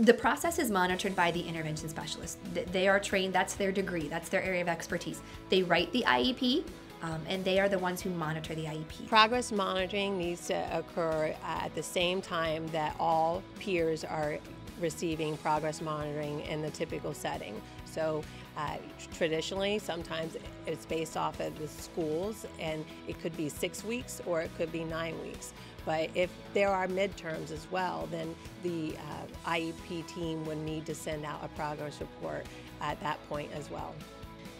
The process is monitored by the intervention specialist. They are trained, that's their degree, that's their area of expertise. They write the IEP, um, and they are the ones who monitor the IEP. Progress monitoring needs to occur at the same time that all peers are receiving progress monitoring in the typical setting. So uh, traditionally, sometimes it's based off of the schools, and it could be six weeks or it could be nine weeks. But if there are midterms as well, then the uh, IEP team would need to send out a progress report at that point as well.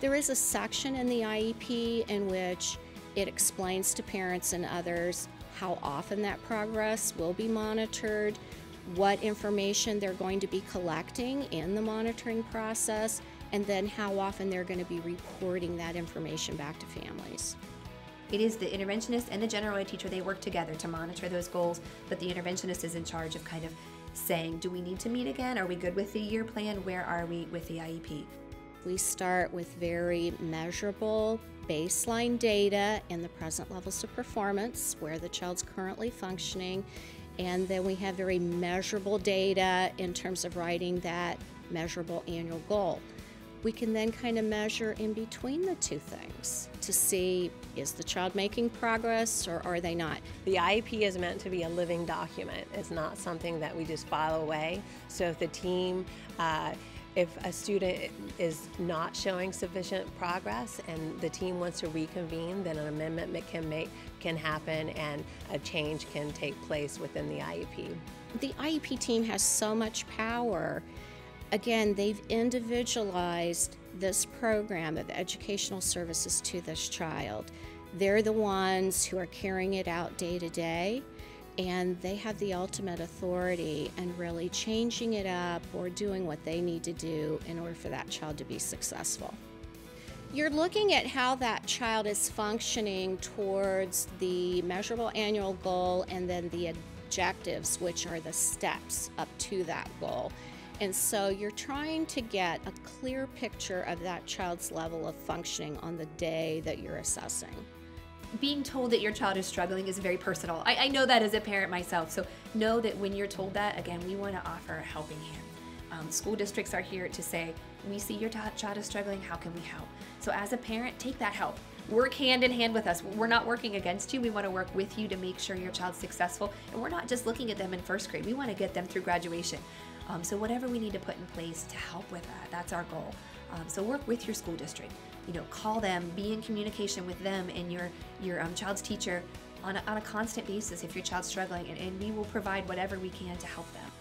There is a section in the IEP in which it explains to parents and others how often that progress will be monitored, what information they're going to be collecting in the monitoring process, and then how often they're going to be reporting that information back to families. It is the interventionist and the general ed teacher, they work together to monitor those goals, but the interventionist is in charge of kind of saying, do we need to meet again? Are we good with the year plan? Where are we with the IEP? We start with very measurable baseline data in the present levels of performance, where the child's currently functioning, and then we have very measurable data in terms of writing that measurable annual goal we can then kind of measure in between the two things to see is the child making progress or are they not. The IEP is meant to be a living document. It's not something that we just file away. So if the team, uh, if a student is not showing sufficient progress and the team wants to reconvene, then an amendment can make can happen and a change can take place within the IEP. The IEP team has so much power Again, they've individualized this program of educational services to this child. They're the ones who are carrying it out day to day, and they have the ultimate authority and really changing it up or doing what they need to do in order for that child to be successful. You're looking at how that child is functioning towards the measurable annual goal and then the objectives, which are the steps up to that goal. And so you're trying to get a clear picture of that child's level of functioning on the day that you're assessing. Being told that your child is struggling is very personal. I, I know that as a parent myself. So know that when you're told that, again, we want to offer a helping hand. Um, school districts are here to say, we see your child is struggling, how can we help? So as a parent, take that help. Work hand in hand with us. We're not working against you. We want to work with you to make sure your child's successful. And we're not just looking at them in first grade. We want to get them through graduation. Um, so whatever we need to put in place to help with that, that's our goal. Um, so work with your school district. You know, call them, be in communication with them and your your um, child's teacher on a, on a constant basis if your child's struggling, and, and we will provide whatever we can to help them.